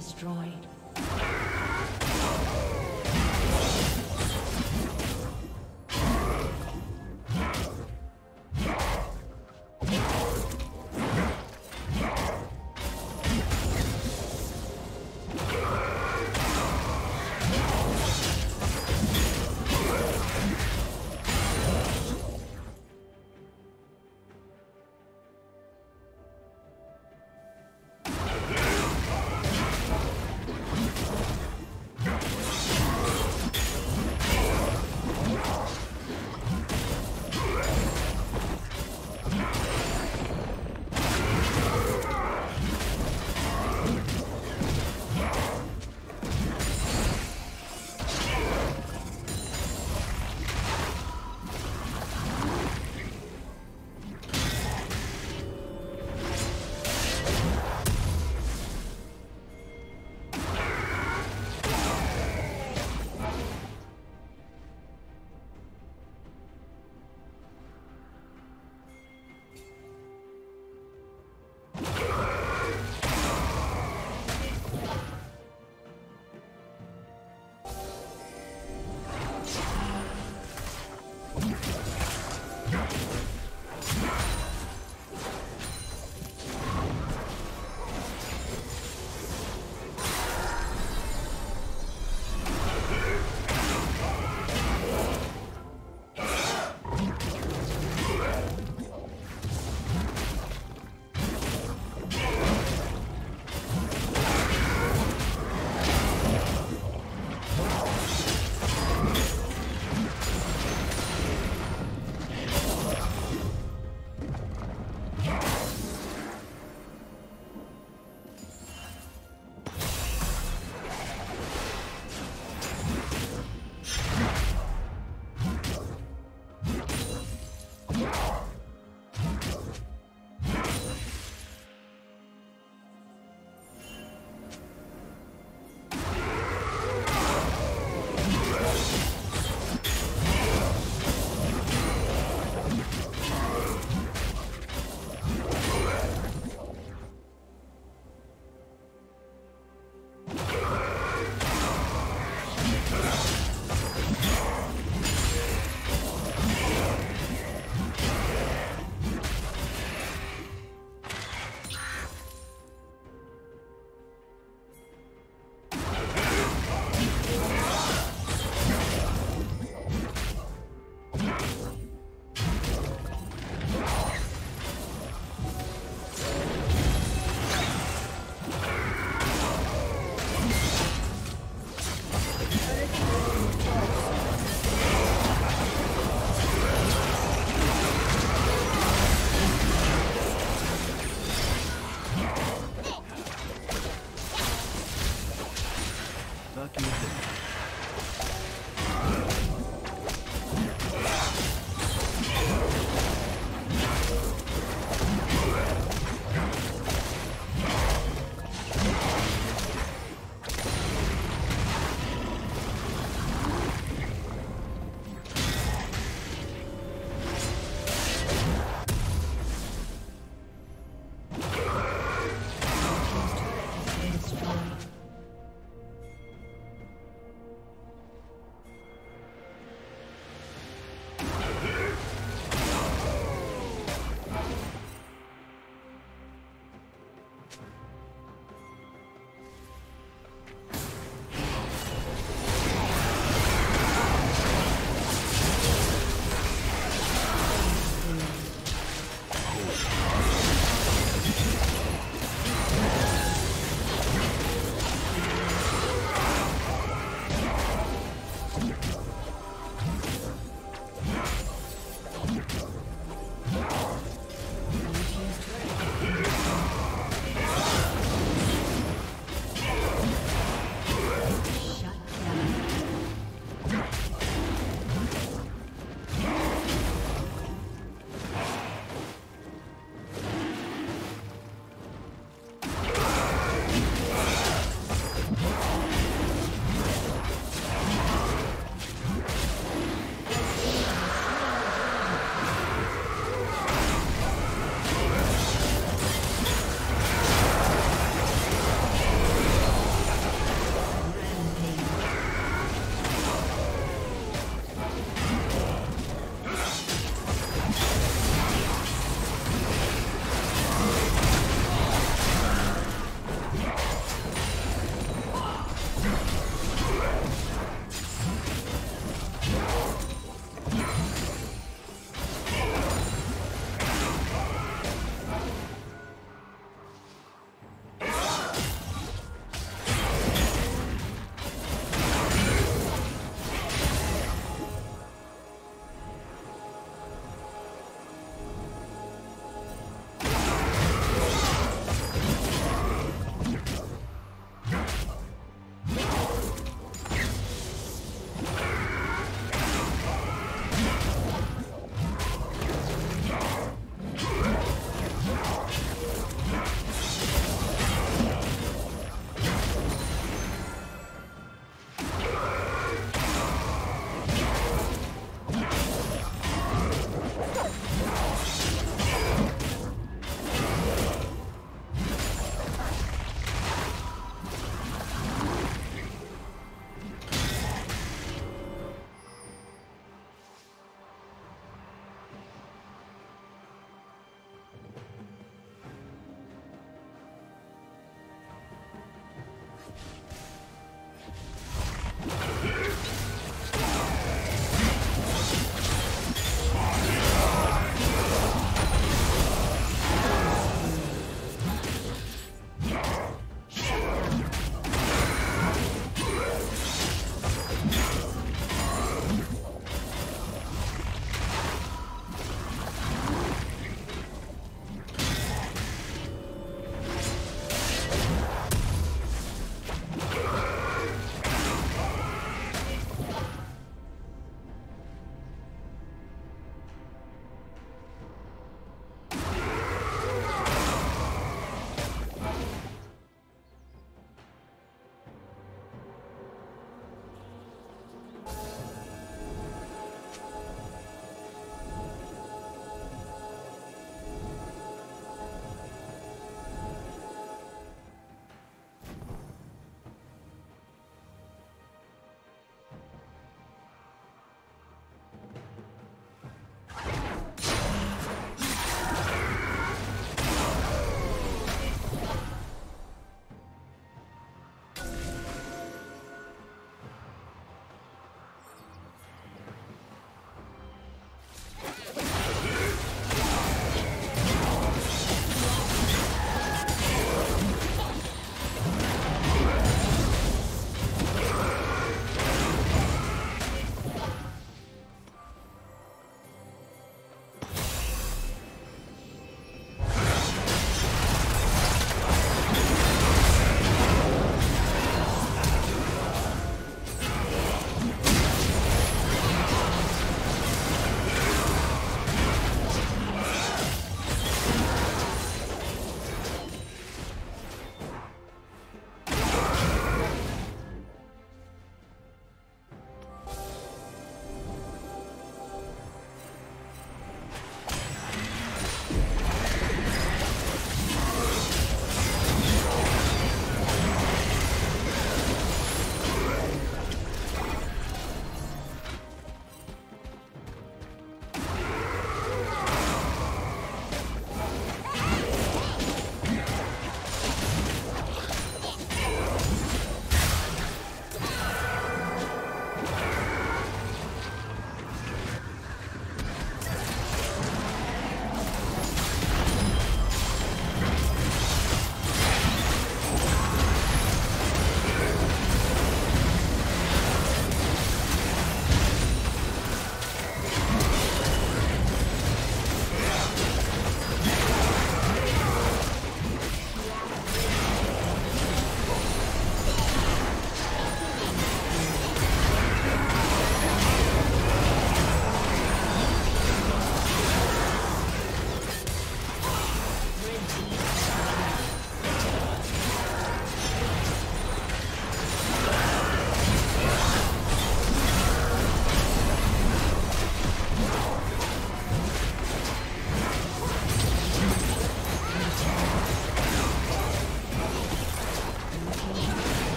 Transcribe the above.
destroyed.